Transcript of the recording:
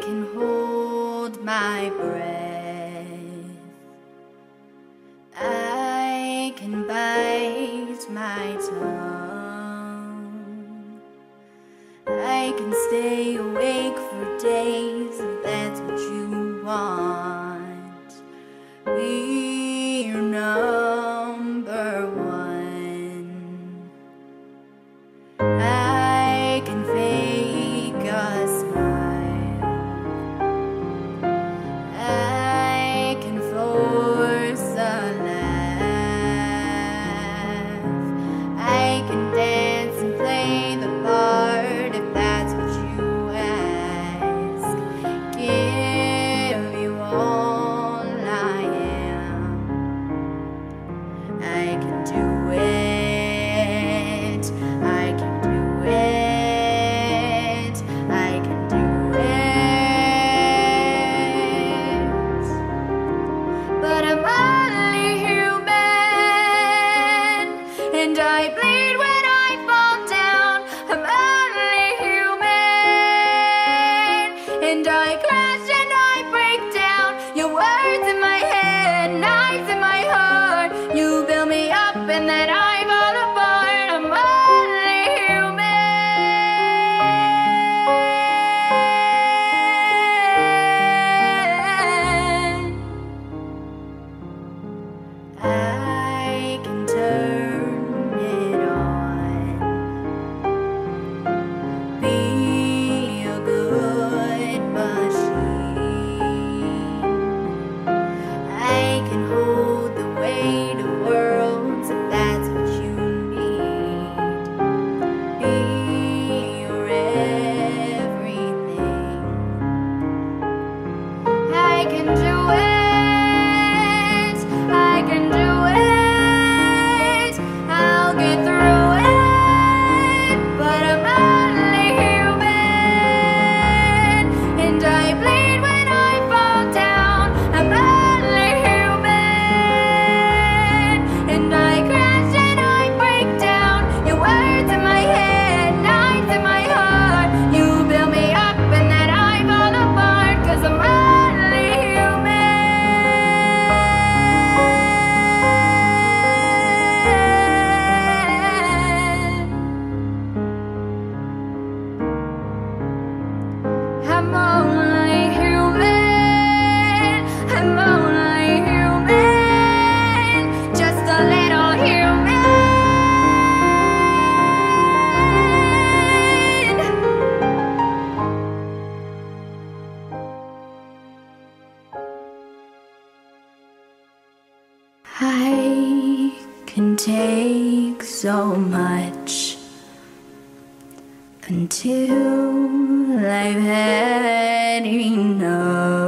can hold my breath. I can bite my tongue. I can stay awake for days. can do it. I can do it. I can do it. But I'm only human, and I bleed when. and I I can do it. I can take so much until I've had enough.